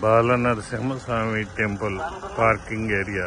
Bala Narasimhaswamy temple parking area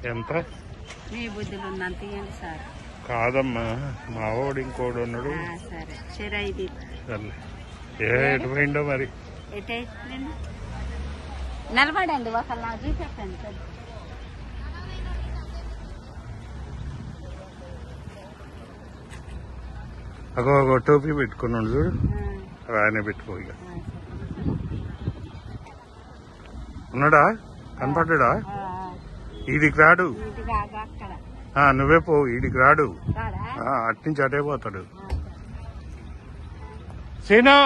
Entra. Ini budilun nanti yang besar. కాదమ్మా మా వాడు ఇంకోడు ఉన్నాడు. ఆ, సరే సరే ఇది. సర్లే. ఏ ఎటు పోయిండో మరి? నిలబడండి ఒకళ్ళు నాకు చూపెట్టండి సార్ అగో అగో టోపీ పెట్టుకున్నాడు చూడు. రాయనే పెట్టుకో ఇక. ఉన్నాడా? కనపడ్డా ఈడికి రాడు. నువ్వే పో ఈడికి రాడు. అట్నుంచి అటే పోతాడు. సీను!